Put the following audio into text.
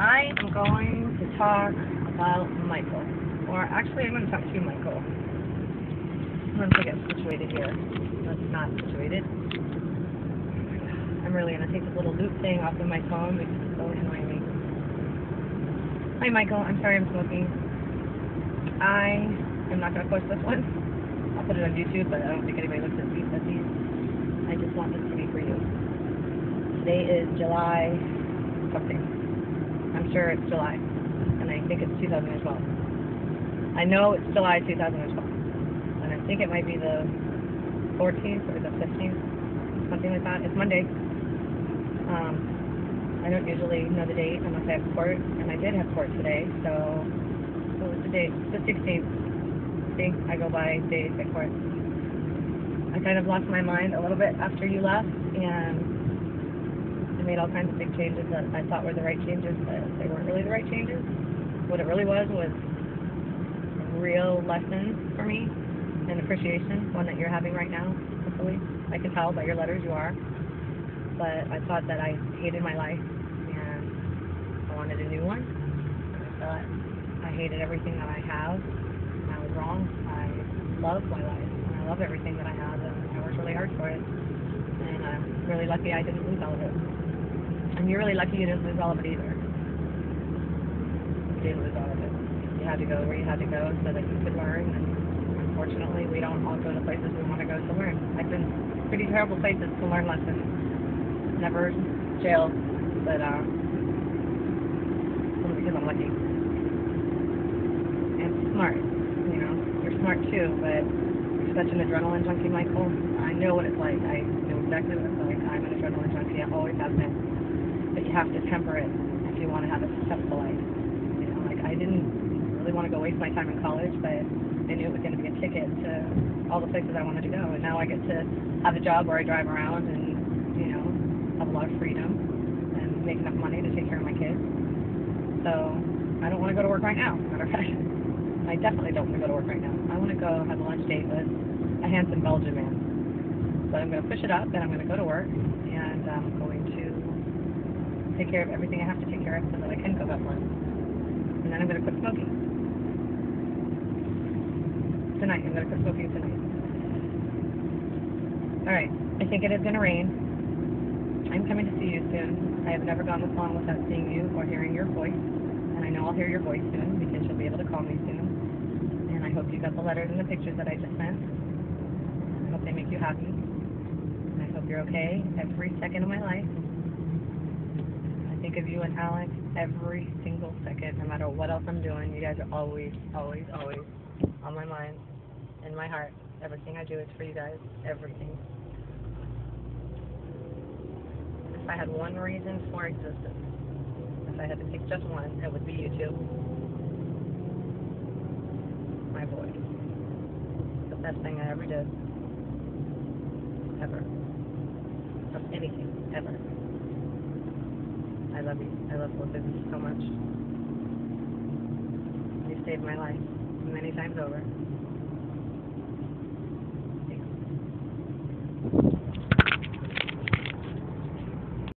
I am going to talk about Michael. Or actually, I'm going to talk to Michael. Once I get situated here. That's not situated. I'm really going to take this little loop thing off of my phone because it's so annoying me. Hi, Michael. I'm sorry I'm smoking. I am not going to post this one. I'll put it on YouTube, but I don't think anybody looks at these. At these. I just want this to be for you. Today is July something. I'm sure it's July, and I think it's 2012. I know it's July 2012, and I think it might be the 14th or the 15th, something like that. It's Monday. Um, I don't usually know the date unless I have court, and I did have court today, so what was the date? The 16th. See, I go by days at court. I kind of lost my mind a little bit after you left, and made all kinds of big changes that I thought were the right changes, but they weren't really the right changes. What it really was was real lesson for me and appreciation, one that you're having right now, hopefully. I can tell by your letters you are. But I thought that I hated my life and I wanted a new one. I thought I hated everything that I have and I was wrong. I love my life and I love everything that I have and I worked really hard for it. And I'm really lucky I didn't lose all of it. And you're really lucky you didn't lose all of it either. You didn't lose all of it. You had to go where you had to go so that you could learn. And unfortunately, we don't all go to places we want to go to learn. I've been pretty terrible places to learn lessons. Never jail, but uh, only because I'm lucky. And smart. You know, you're smart too, but you're such an adrenaline junkie, Michael. I know what it's like. I know exactly what it's like. I'm an adrenaline junkie. I always have you have to temper it if you want to have a successful life. You know, like I didn't really want to go waste my time in college, but I knew it was going to be a ticket to all the places I wanted to go, and now I get to have a job where I drive around and you know have a lot of freedom and make enough money to take care of my kids. So I don't want to go to work right now. Matter of fact, I definitely don't want to go to work right now. I want to go have a lunch date with a handsome Belgian man. So I'm going to push it up, and I'm going to go to work, and I'm going to take care of everything I have to take care of so that I can go have one. And then I'm going to quit smoking. Tonight. I'm going to quit smoking tonight. Alright. I think it is going to rain. I'm coming to see you soon. I have never gone this long without seeing you or hearing your voice. And I know I'll hear your voice soon because you'll be able to call me soon. And I hope you got the letters and the pictures that I just sent. I hope they make you happy. And I hope you're okay every second of my life think of you and Alex every single second, no matter what else I'm doing. You guys are always, always, always on my mind, in my heart. Everything I do is for you guys. Everything. If I had one reason for existence, if I had to pick just one, it would be you two. My voice. The best thing I ever did. Ever. Of anything. Ever. I love you. I love both of you so much. You saved my life many times over.